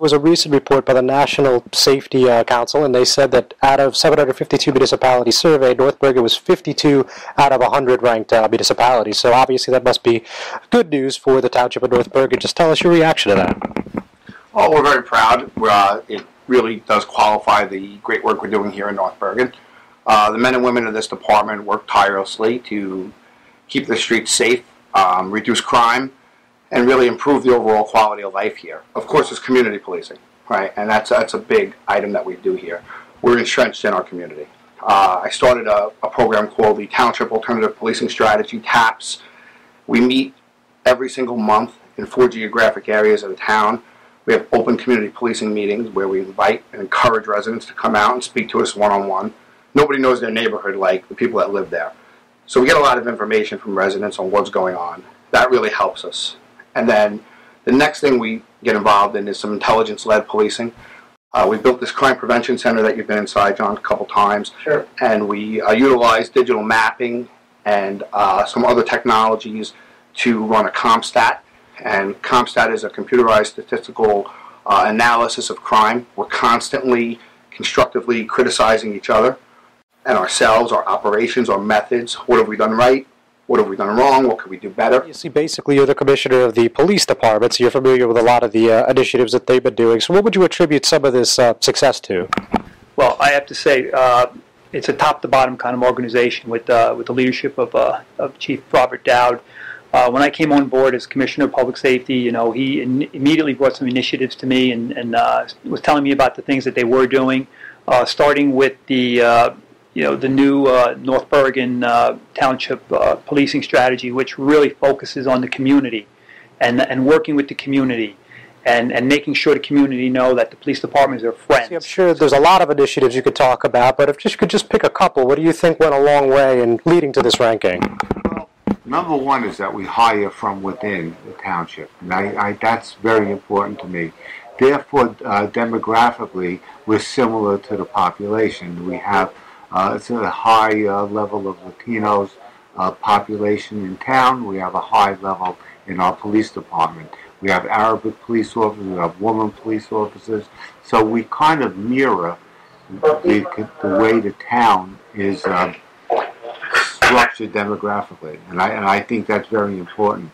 was a recent report by the National Safety uh, Council, and they said that out of 752 municipalities surveyed, North Bergen was 52 out of 100 ranked uh, municipalities. So obviously that must be good news for the township of North Bergen. Just tell us your reaction to that. Oh, we're very proud. Uh, it really does qualify the great work we're doing here in North Bergen. Uh, the men and women of this department work tirelessly to keep the streets safe, um, reduce crime, and really improve the overall quality of life here. Of course, it's community policing, right? And that's that's a big item that we do here. We're entrenched in our community. Uh, I started a, a, program called the Township Alternative Policing Strategy (TAPS). We meet every single month in four geographic areas of the town. We have open community policing meetings where we invite and encourage residents to come out and speak to us one on one. Nobody knows their neighborhood like the people that live there. So we get a lot of information from residents on what's going on. That really helps us. And then the next thing we get involved in is some intelligence led policing. Uh, we built this crime prevention center that you've been inside, John, a couple times. Sure. And we uh, utilize digital mapping and uh, some other technologies to run a CompStat. And CompStat is a computerized statistical uh, analysis of crime. We're constantly constructively criticizing each other and ourselves, our operations, our methods. What have we done right? What have we done wrong? What could we do better? You see, basically, you're the commissioner of the police department, so you're familiar with a lot of the uh, initiatives that they've been doing. So, what would you attribute some of this uh, success to? Well, I have to say, uh, it's a top to bottom kind of organization with uh, with the leadership of, uh, of Chief Robert Dowd. Uh, when I came on board as Commissioner of Public Safety, you know, he in- immediately brought some initiatives to me and, and was telling me about the things that they were doing, starting with the you know, the new uh, North Bergen uh, Township uh, policing strategy, which really focuses on the community and, and working with the community and, and making sure the community know that the police departments are friends. See, I'm sure there's a lot of initiatives you could talk about, but if you could just pick a couple, what do you think went a long way in leading to this ranking? Well, number one is that we hire from within the township, and I, I, that's very important to me. Therefore, uh, demographically, we're similar to the population. We have uh, it's a high uh, level of Latinos uh, population in town. We have a high level in our police department. We have Arabic police officers. We have women police officers. So we kind of mirror the, the way the town is uh, structured demographically, and I and I think that's very important.